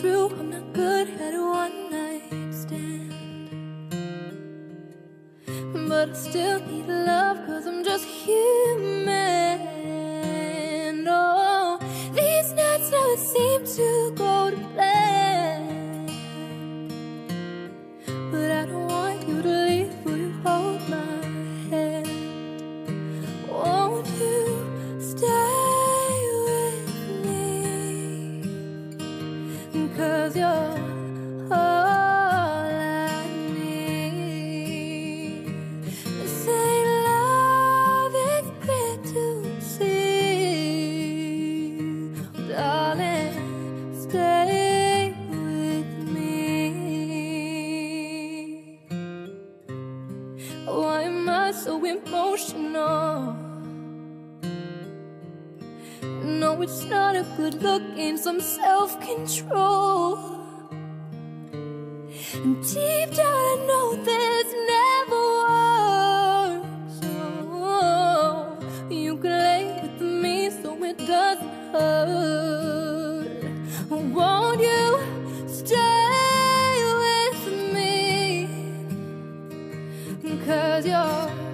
true, I'm not good at a one night stand. But I still need love, cause I'm just human. Oh, these nights never seem to go Cause you're all I need. This ain't love, it's clear to see. Darling, stay with me. Why am I so emotional? know it's not a good look in some self-control. And deep down I know this never works. Oh, You can lay with me so it doesn't hurt. Won't you stay with me? Cause you're